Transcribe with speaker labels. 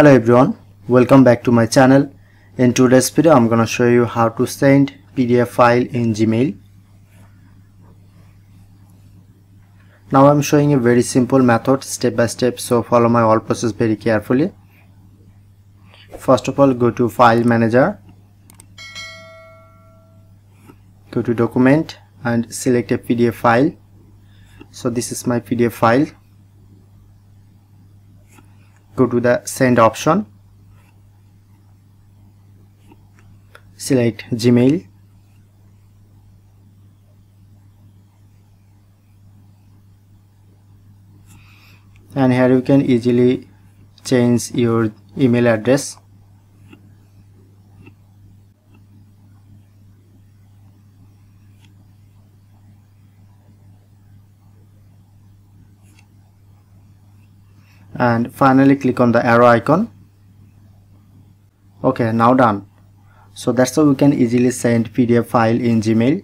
Speaker 1: hello everyone. Welcome back to my channel. In today's video i'm gonna show you how to send pdf file in gmail. Now i'm showing a very simple method step by step so follow my all process very carefully. First of all go to file manager. Go to document and select a pdf file. So this is my pdf file go to the send option. Select gmail. And here you can easily change your email address and finally click on the arrow icon. Okay now done. So that's how we can easily send pdf file in gmail